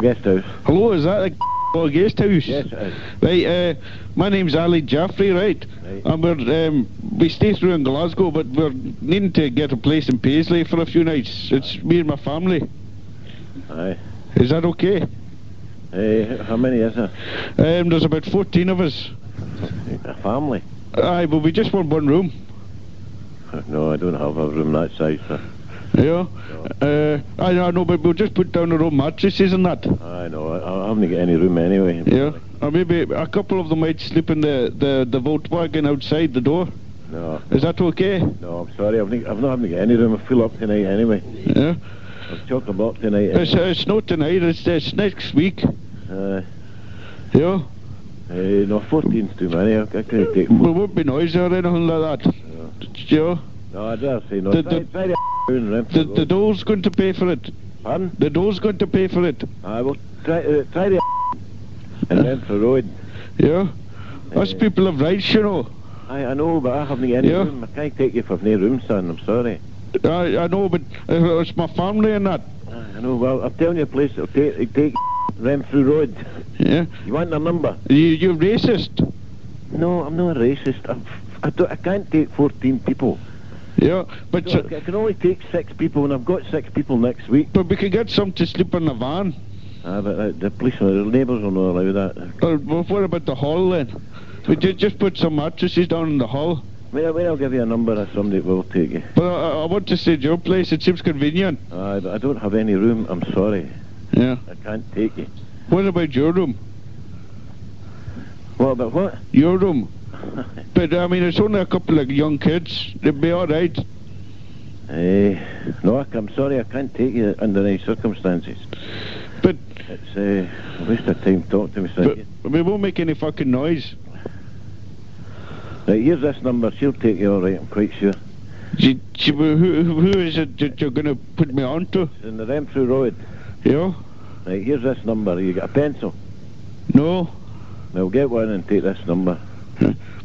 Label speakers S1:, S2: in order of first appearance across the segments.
S1: guest house.
S2: Hello, is that the guest house?
S1: Yes, it is.
S2: Right, uh, my name's Ali Jaffrey, right?
S1: Right.
S2: And we're, um, we stay through in Glasgow, but we're needing to get a place in Paisley for a few nights. It's me and my family.
S1: Aye.
S2: Is that okay?
S1: Eh, how many is there?
S2: Um, there's about 14 of us.
S1: A family?
S2: Aye, but we just want one room.
S1: No, I don't have a room that size. Sir.
S2: Yeah? Uh, I, I know, but we'll just put down our own mattresses and that.
S1: I know. I, I haven't got any room anyway.
S2: Yeah? Or maybe a couple of them might sleep in the, the, the Volkswagen outside the door.
S1: No,
S2: Is that okay?
S1: no. I'm sorry. I've, not, I've not having any room. I fill up tonight anyway.
S2: Yeah?
S1: I've chock a block tonight.
S2: It's, uh, it's not tonight, it's, it's next week.
S1: Uh,
S2: Yeah?
S1: eh, no, 14's too many. I, I can't take four.
S2: won't be noise or anything like that. Yeah?
S1: No, I'd rather say no.
S2: The- the-
S1: the
S2: The, door's going to pay for it.
S1: Pardon?
S2: The door's going to pay for it.
S1: I will try, uh, try the and Renfrew Road.
S2: Yeah? Us
S1: Eh,
S2: people have rights, you know.
S1: I, I know, but I haven't got any
S2: Yeah.
S1: room. I can't take you for no room, son. I'm sorry.
S2: I, I know, but uh, it's my family and that.
S1: I know. Well, I'm telling you a place that'll take, it'll take Renfrew Road.
S2: Yeah?
S1: You want their number?
S2: You, you're racist.
S1: No, I'm not a racist. I'm, I, don't, I can't take 14 people.
S2: Yeah? But, uh,
S1: I can only take six people, and I've got six people next week.
S2: but we could get some to sleep in the van.
S1: Ah, but uh, the police, the neighbours will not allow that.
S2: Uh, well, what about the hall then? We ju- just put some mattresses down in the hall.
S1: Well, well, I'll give you a number of somebody will take you.
S2: But I, I want to stay at your place. It seems convenient.
S1: But I don't have any room. I'm sorry.
S2: Yeah.
S1: I can't take you.
S2: What about your room?
S1: What about what?
S2: Your room. But I mean, it's only a couple of young kids. They'd be all right.
S1: Eh, no, I'm sorry. I can't take you under any circumstances.
S2: But
S1: It's uh, a waste of time talking to me,
S2: but we won't make any fucking noise.
S1: Right, here's this number. She'll take you all right. I'm quite sure.
S2: She, she, who, who is it that you're going to put me on to?
S1: It's in the Renfrew Road.
S2: Yeah?
S1: Right, here's this number. You got a pencil?
S2: No?
S1: Now get one and take this number.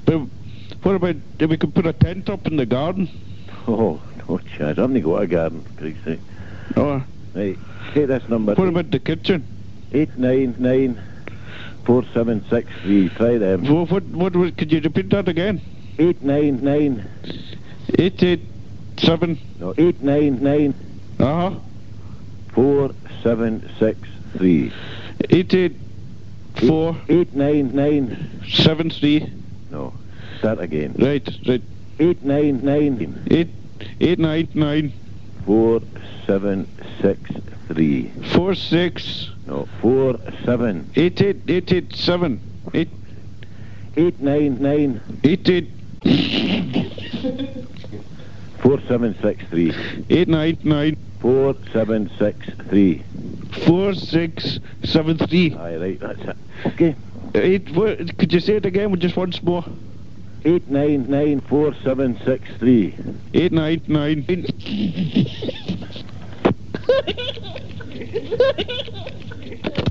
S2: But what about if we could put a tent up in the garden?
S1: Oh, no chance. I haven't got a garden, for Christ's sake.
S2: Or
S1: Right, take this number.
S2: what about the kitchen?
S1: Eight nine nine four seven six three. Try them.
S2: What, what, what, was- could you repeat that again?
S1: Eight nine nine.
S2: 887.
S1: No, eight nine nine
S2: Uh huh.
S1: four seven six three.
S2: 884.
S1: Eight nine nine.
S2: 73.
S1: No, start again.
S2: Right, right.
S1: Eight nine nine
S2: 8, 899
S1: four seven six three.
S2: 46
S1: No, four seven
S2: 88 887 8,
S1: eight nine nine
S2: 88
S1: four seven six three.
S2: 899
S1: Four seven six three.
S2: 4673.
S1: Aye, right, that's it. Okay.
S2: Eight, what, could you say it again just once more?
S1: Eight nine nine four seven six three.
S2: 899